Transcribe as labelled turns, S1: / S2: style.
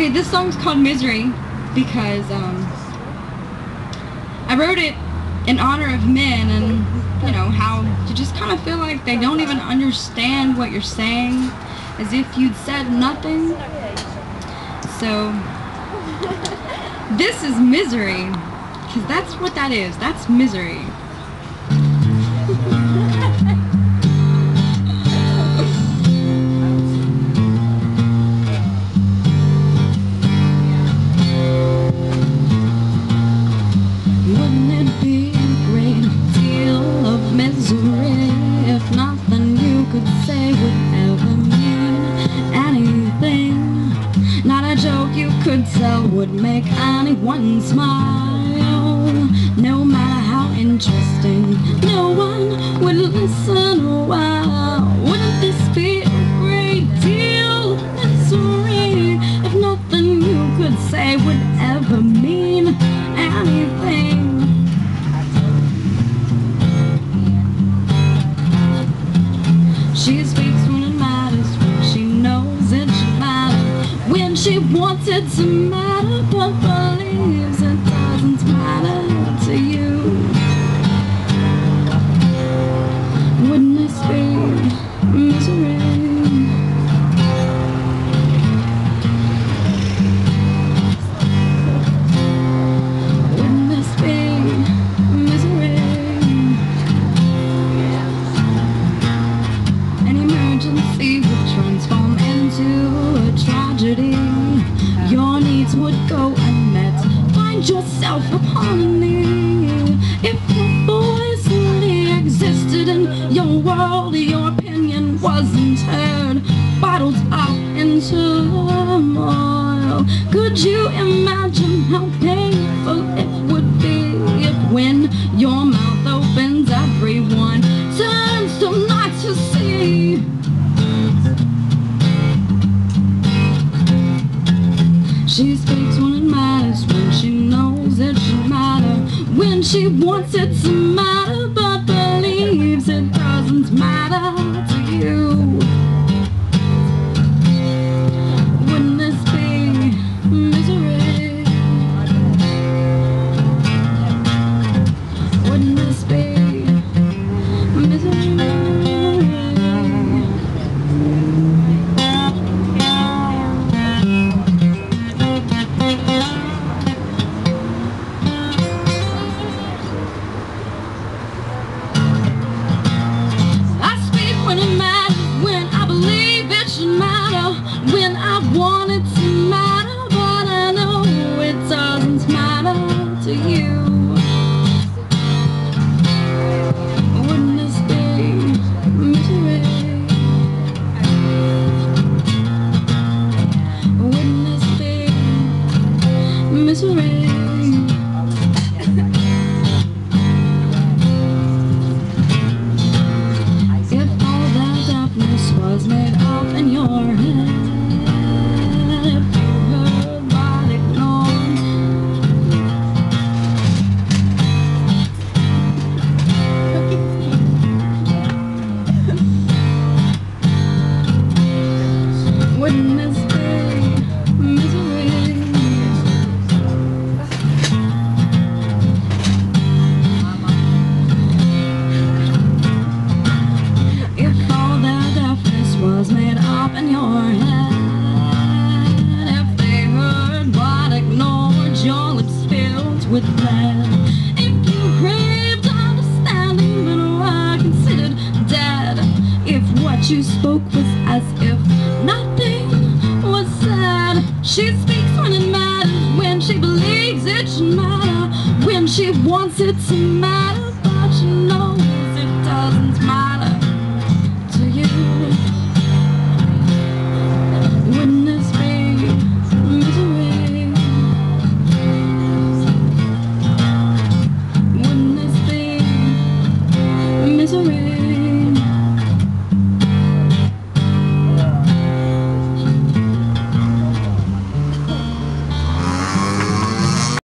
S1: Okay, this song's called Misery because um, I wrote it in honor of men and, you know, how you just kind of feel like they don't even understand what you're saying as if you'd said nothing. So, this is Misery because that's what that is. That's misery. Tell would make anyone smile. No matter how interesting, no one would listen a while. Wouldn't this be a great deal misery if nothing you could say would ever mean anything? She she wants it to matter, but believes it doesn't matter Find yourself upon me. If your voice only existed in your world, your opinion wasn't heard. Bottled up into turmoil. Could you imagine how painful it would be if when your mouth opens, everyone turns to not to see? She when she wants it to matter, but believes misery? With lead, if you craved understanding but were considered dead, if what you spoke was as if nothing was said, she speaks when it matters, when she believes it should matter, when she wants it to matter.